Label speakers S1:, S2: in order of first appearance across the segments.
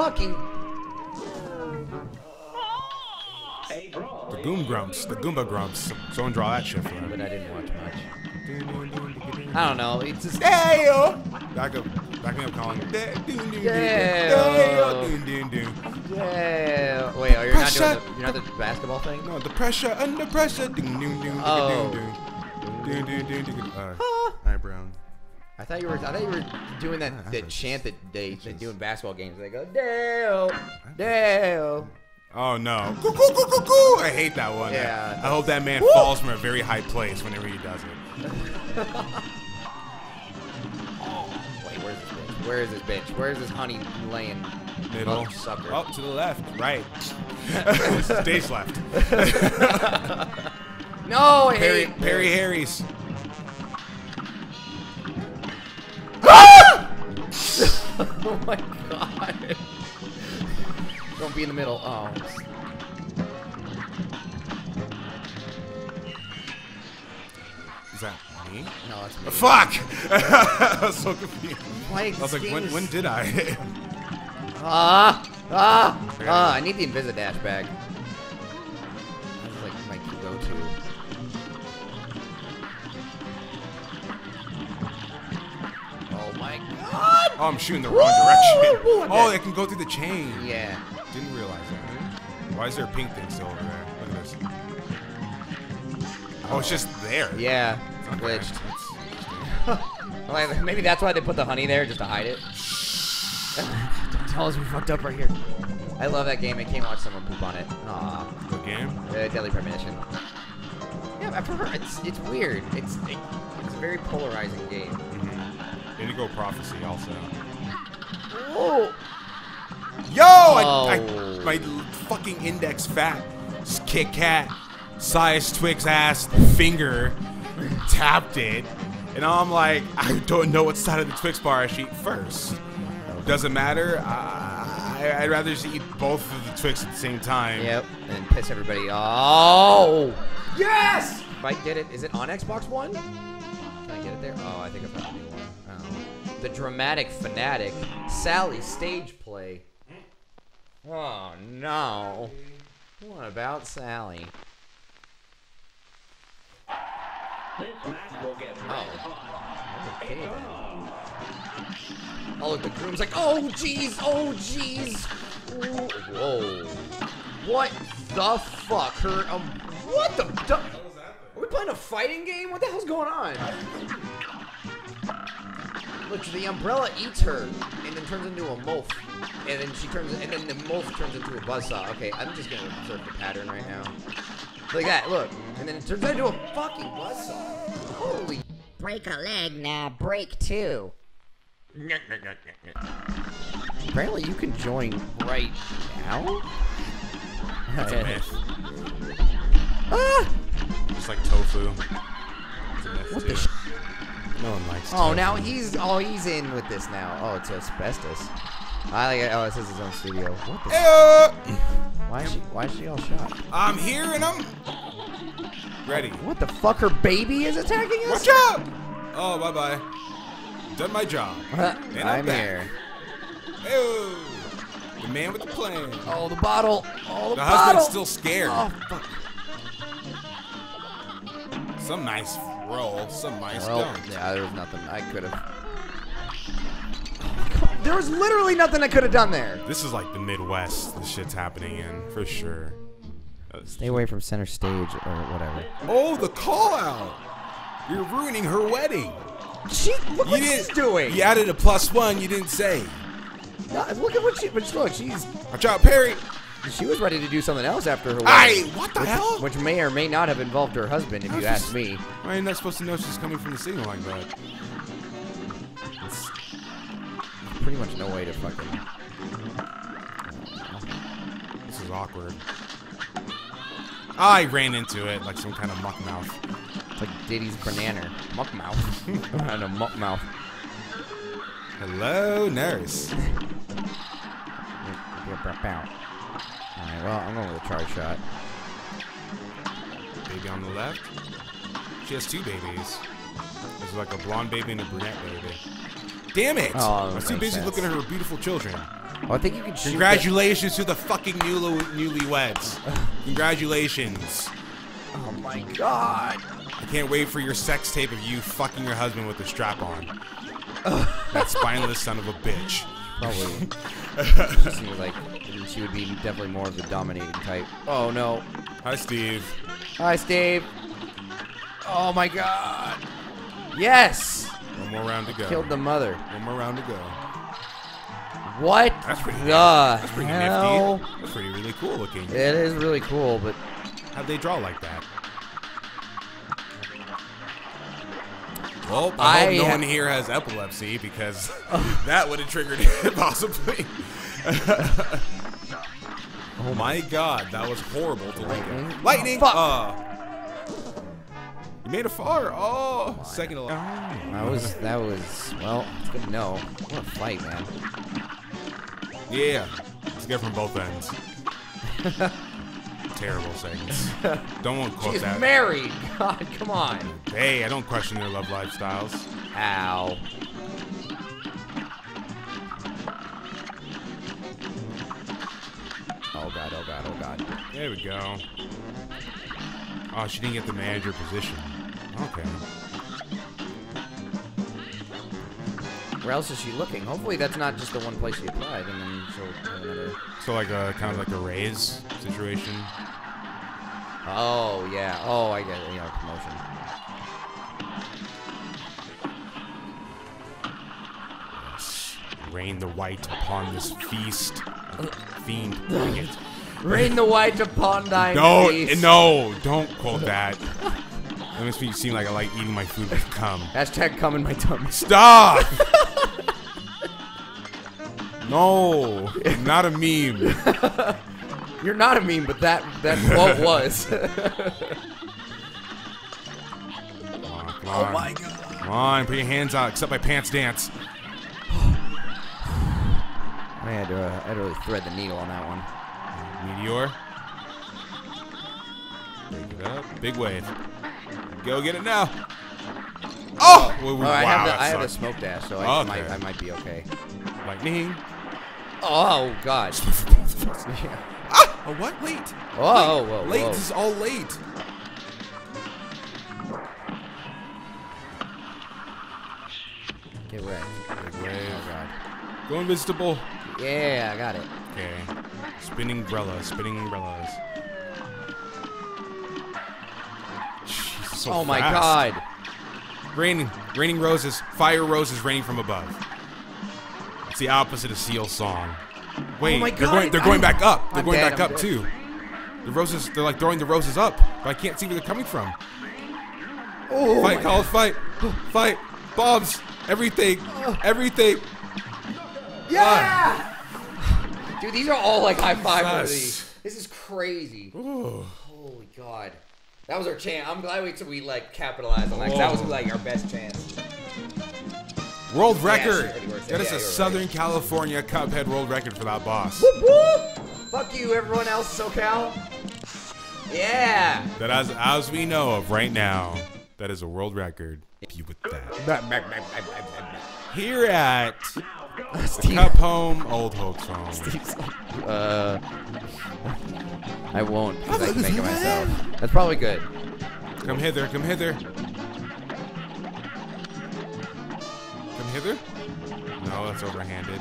S1: fucking.
S2: The Goom Grumps. The Goomba Grumps. Someone draw that shit for
S1: But. I didn't watch much. I don't know. It's just.
S2: Hey yo! Back up. Back me up, Colin.
S1: Yeah. Yeah. Wait, oh, you're not doing the, you're not the basketball thing?
S2: No, the pressure, under pressure.
S1: Oh.
S2: Uh, Alright, Brown.
S1: I thought you were. I thought you were doing that
S2: that's
S1: chant that they, they do in basketball games. They go Dale, Dale.
S2: Oh no. Coo, coo, coo, coo, coo. I hate that one.
S1: Yeah.
S2: I hope that man falls from a very high place whenever he does it.
S1: Wait, where's this bitch? Where is this bitch? Where is this honey laying
S2: Middle.
S1: mother sucker?
S2: Up to the left. Right. Stage left.
S1: No, I
S2: Perry,
S1: hate
S2: Perry Harry's.
S1: Oh my god. Don't be in the middle. Oh.
S2: Is that me?
S1: No, it's me.
S2: Fuck! I was so confused.
S1: Why,
S2: I was like, when, when did I?
S1: Ah! Ah!
S2: I
S1: Ah! I need the Invisidash bag. Oh,
S2: I'm shooting the wrong
S1: Woo!
S2: direction.
S1: Woo,
S2: Oh, it can go through the chain.
S1: Yeah.
S2: Didn't realize that. Why is there a pink thing still over there? Look at this. Oh, it's just there.
S1: Yeah.
S2: It's okay.
S1: Glitched.
S2: That's-
S1: Well, Maybe that's why they put the honey there, just to hide it. Don't tell us we fucked up right here. I love that game. I can't watch someone poop on it. Aw.
S2: Good game.
S1: Uh, Deadly Premonition. Yeah, I prefer. It's it's weird. It's it, it's a very polarizing game.
S2: Indigo Prophecy also.
S1: Oh.
S2: Yo! I, I,
S1: Oh.
S2: my fucking index fat s- Kit Kat size Twix ass finger tapped it, and I'm like, I don't know what side of the Twix bar I should eat first. Doesn't matter. I, I, I'd rather just eat both of the Twix at the same time.
S1: Yep. And piss everybody. Oh. Yes. Mike did it. Is it on Xbox One? Can I get it there? Oh, I think I found a new one. Oh. The dramatic fanatic Sally stage play. Oh no. What about Sally? Oh. Okay. Oh, look, the groom's like, oh, jeez, oh, jeez. Whoa. What the fuck? Her, um, what the, Are we playing a fighting game? What the hell's going on? Look, the umbrella eats her and then turns into a moth. And then she turns, and then the moth turns into a buzzsaw. Okay, I'm just gonna observe the pattern right now. Look at that, look. And then it turns into a fucking buzzsaw. Holy.
S3: Break a leg, now break two.
S1: Apparently you can join right now?
S2: That's a myth.
S1: Ah!
S2: Just like tofu. It's a myth
S1: What
S2: too.
S1: the
S2: no one likes
S1: Oh,
S2: tofu.
S1: now he's oh he's in with this now. Oh, it's asbestos. I like it. Oh, it says his own studio. What the?
S2: Heyo!
S1: Why is she? Why is she all shot?
S2: I'm here and I'm ready.
S1: What the fuck? Her baby is attacking us.
S2: Watch out! Oh, bye bye. Done my job. And I'm
S1: I'm here.
S2: Ew. The man with the plan.
S1: Oh, the bottle. Oh, the,
S2: The
S1: bottle.
S2: husband's still scared.
S1: Oh fuck.
S2: Some nice roll. Some nice
S1: Well,
S2: dunk.
S1: yeah, there was nothing I could have. There was literally nothing I could have done there.
S2: This is like the Midwest. The shit's happening in for sure.
S1: Stay away from center stage or whatever.
S2: Oh, the call out. You're ruining her wedding.
S1: She look
S2: You
S1: what she's
S2: didn't-
S1: doing.
S2: You added a plus one. You didn't say.
S1: No, look at what she. But look, she's
S2: Watch out, Perry.
S1: She was ready to do something else after her wedding.
S2: Aye, what the
S1: which,
S2: hell?
S1: Which may or may not have involved her husband, if you ask
S2: this-
S1: me.
S2: Why are you not supposed to know she's coming from the signal like that? It's-
S1: Pretty much no way to fucking.
S2: this is awkward. I ran into it like some kind of muck mouth.
S1: It's like Diddy's banana. Muck mouth. and a muck mouth.
S2: Hello, nurse.
S1: Alright, well, I'm going with a charge shot.
S2: Baby on the left. She has two babies. There's like a blonde baby and a brunette baby. Damn it!
S1: Oh,
S2: I was too busy
S1: sense.
S2: looking at her beautiful children.
S1: Oh, I think you can shoot. the-
S2: Congratulations to the fucking newly newlyweds. Congratulations.
S1: Oh my god.
S2: I can't wait for your sex tape of you fucking your husband with a strap on. that spineless son of a bitch.
S1: Probably. like she would be definitely more of the dominating type. Oh no.
S2: Hi, Steve.
S1: Hi, Steve. Oh my god. Yes.
S2: One more round to go.
S1: Killed the mother.
S2: One more round to go.
S1: What
S2: That's pretty.
S1: the
S2: That's pretty
S1: hell?
S2: nifty. That's pretty really cool looking.
S1: It is really cool, but
S2: How'd they draw like that? Well,
S1: I
S2: I hope no one here has epilepsy because that would have triggered it possibly. Oh my god, that was horrible to look
S1: Lightning?
S2: at. Lightning!
S1: Fuck.
S2: Uh, you made a fire. Oh, second to
S1: that was that was well. It's good to know. What a fight, man.
S2: Yeah, let's get from both ends. Terrible seconds. Don't want to quote
S1: She's
S2: that.
S1: married. God, come on.
S2: hey, I don't question their love lifestyles.
S1: Ow.
S2: There we go. Oh, she didn't get the manager position. Okay.
S1: Where else is she looking? Hopefully that's not just the one place she applied, and then she'll have another.
S2: So like a kind of like a raise situation.
S1: Oh yeah. Oh, I get it. You know, promotion.
S2: Yes. Rain the white upon this feast. Fiend. Dang it.
S1: Rain the white upon thine
S2: No,
S1: face.
S2: no, don't quote that. That makes me seem like I like eating my food with cum.
S1: Hashtag cum in my tummy.
S2: Stop! no, not a meme.
S1: You're not a meme, but that that what was.
S2: Come on, come on. Oh my god. Come on, put your hands out, except my pants dance.
S1: I had to, uh, I had to really thread the needle on that one.
S2: Meteor. Pick it up. Big wave. Go get it now. Oh! Well,
S1: Oh, I have
S2: wow,
S1: the I have the smoke dash, so I
S2: Okay.
S1: might I might be okay.
S2: Lightning.
S1: Oh God.
S2: Ah! A what? Late.
S1: Whoa, whoa,
S2: Late. This is all late.
S1: Get wrecked.
S2: Big wave.
S1: Oh God.
S2: Go invisible.
S1: Yeah, I got it.
S2: Okay. Spinning umbrellas. Spinning umbrellas. Jeez, so
S1: oh my
S2: fast.
S1: God.
S2: Raining, raining roses, fire roses raining from above. It's the opposite of Seal's song. Wait,
S1: Oh my
S2: they're going, they're going back up. They're
S1: I'm
S2: going
S1: dead,
S2: back
S1: I'm
S2: up
S1: dead.
S2: too. The roses, they're like throwing the roses up, but I can't see where they're coming from.
S1: Oh
S2: fight,
S1: my-
S2: Collins, fight, fight, bombs, everything, everything.
S1: Yeah. Dude, these are all like high five worthy. This is crazy.
S2: Ooh.
S1: Holy God. That was our chance. I'm glad we we like capitalized on that. that was like our best chance.
S2: World record.
S1: sure, it works.
S2: that is
S1: Yeah,
S2: a
S1: you're right.
S2: Southern California Cuphead world record for that boss.
S1: Whoop whoop. Fuck you, everyone else, SoCal. Yeah.
S2: That as as we know of right now, that is a world record. You with that. Here at
S1: Steve.
S2: Cup Home, Old Hope's Home.
S1: Uh, I won't because I can make it myself. That's probably good.
S2: Come hither, come hither. Come hither? No, that's overhanded.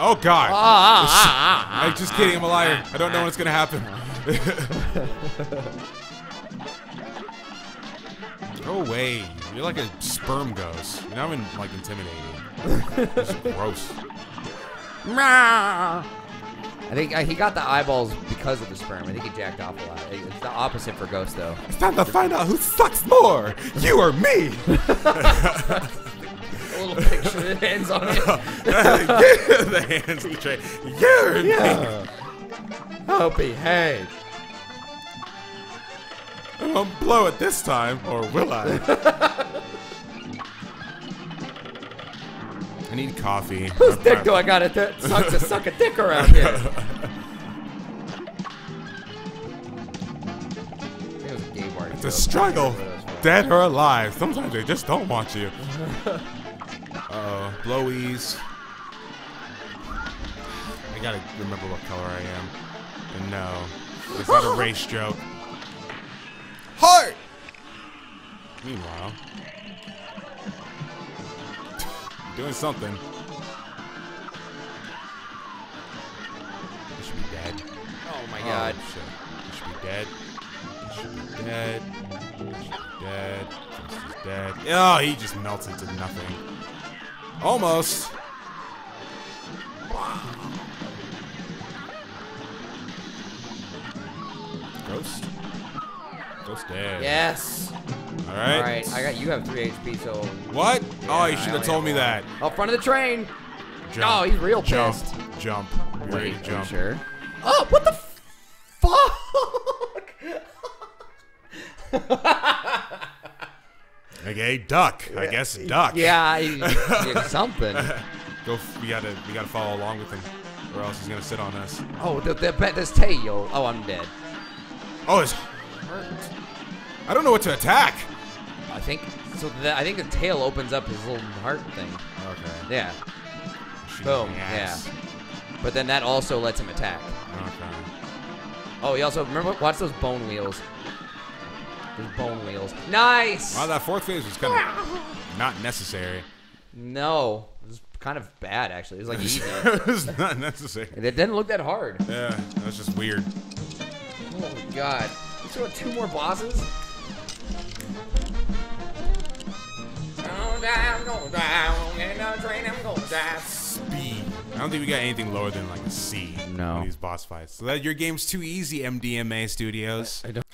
S2: Oh God!
S1: Ah, ah, ah, ah,
S2: I'm just kidding. I'm a liar. I don't know what's gonna happen. Go away. You're like a sperm ghost. You're not even like intimidating. It's gross.
S1: ah. I think uh, he got the eyeballs because of the sperm. I think he jacked off a lot. It's the opposite for Ghost, though.
S2: It's time to find out who sucks more. You or me.
S1: A little picture that hands on it.
S2: the hands of the tray. You're or me.
S1: Oh, behave.
S2: I won't blow it this time, or will I? I need coffee.
S1: Whose dick do I got to th- suck to suck a dick around here? It was a gay bar
S2: It's a struggle,
S1: That's what it was.
S2: dead or alive. Sometimes they just don't want you. Uh oh, blowies. I gotta remember what color I am. And no, it's not a race joke. Meanwhile, doing something. He should be dead.
S1: Oh my oh, god.
S2: Oh, shit. He should be dead. He should be dead. He should be dead. This is dead. Oh, he just melts into nothing. Almost. Ghost. Dead.
S1: Yes.
S2: All right.
S1: All right. I got you have three HP, so
S2: What? oh, you should have told me
S1: one.
S2: that.
S1: Up front of the train.
S2: Jump.
S1: Oh, he's real
S2: jump.
S1: pissed.
S2: Jump. You ready to jump?
S1: sure? Oh, what the fuck?
S2: Okay, duck. I guess duck.
S1: yeah, he, he something.
S2: Go. We gotta. We gotta follow along with him, or else he's gonna sit on us.
S1: Oh, the, the, this tail. Oh, I'm dead.
S2: Oh, it's hurt. I don't know what to attack.
S1: I think so. The, I think the tail opens up his little heart thing.
S2: Okay.
S1: Yeah. Boom. Yeah. But then that also lets him attack.
S2: Okay.
S1: Oh, he also remember watch those bone wheels. Those bone wheels. Nice.
S2: Wow, that fourth phase was kind of not necessary.
S1: No, it was kind of bad actually. It was like easy.
S2: it was not necessary.
S1: it didn't look that hard.
S2: Yeah, that was just weird.
S1: Oh my god. Have two more bosses? Go down, go down, in a train, I'm going down.
S2: Speed. I don't think we got anything lower than like a C.
S1: No.
S2: on These boss fights. So that your game's too easy, MDMA Studios.
S1: I don't-